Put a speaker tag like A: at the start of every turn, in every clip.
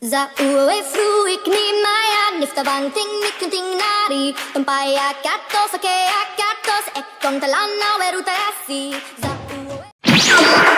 A: Zauwe fruik ni maya nifta bang ting nikunting nari. Tumpaya katos ake akatos ekong talana weruta asi Zauwe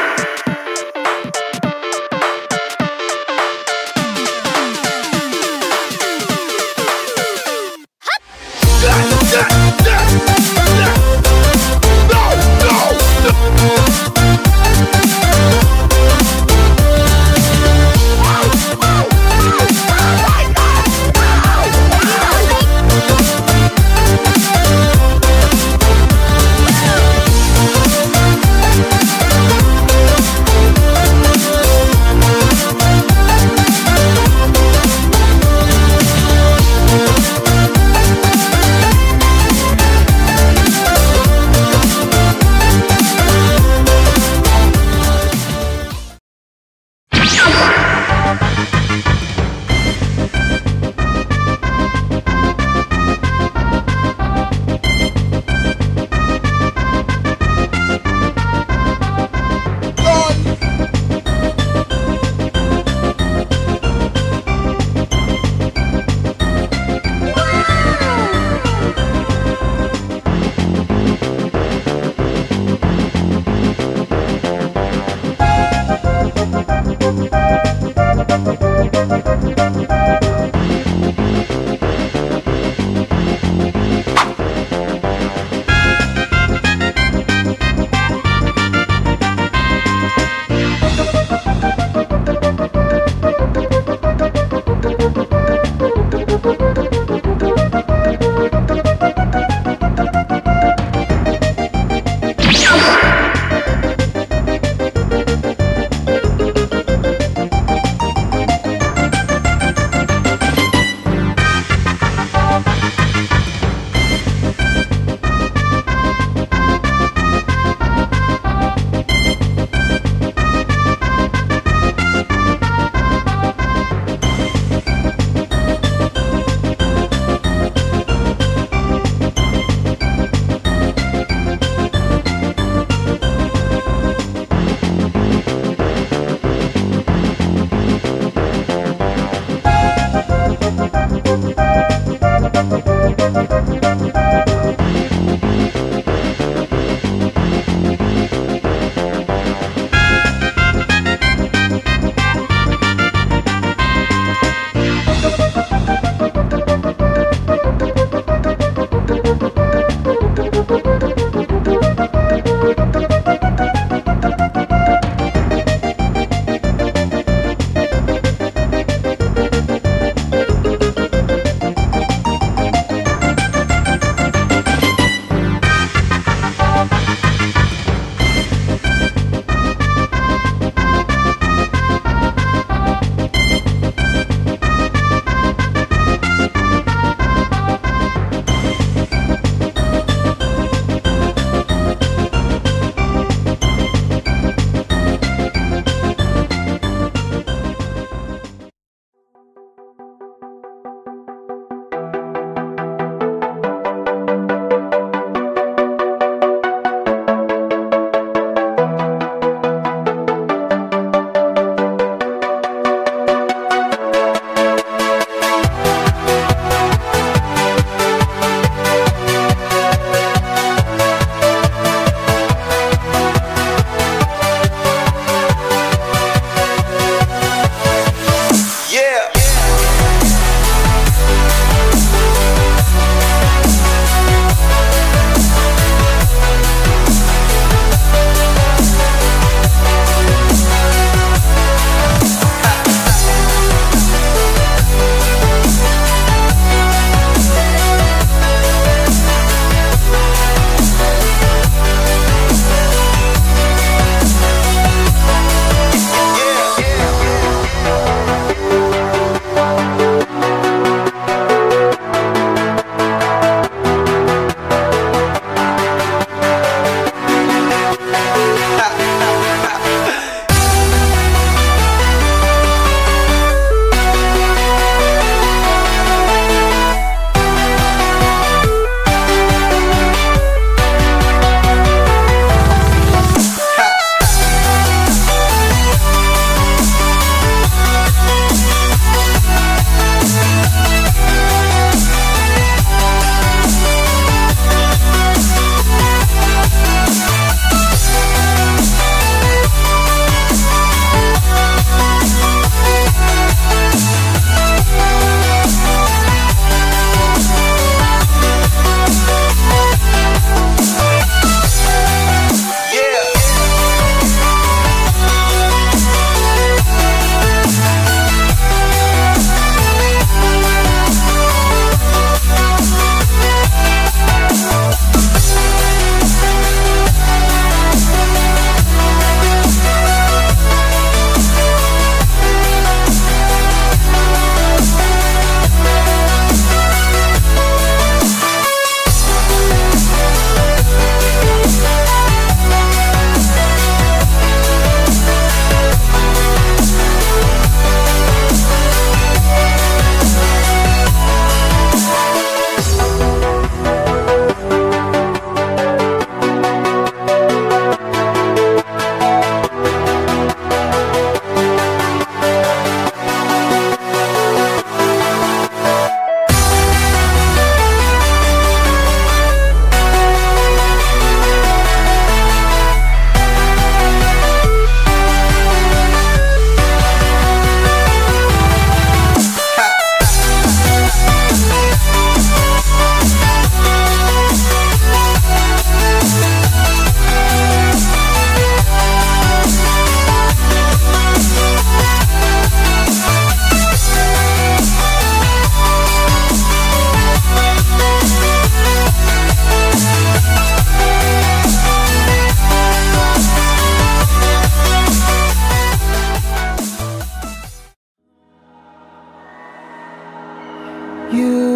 B: You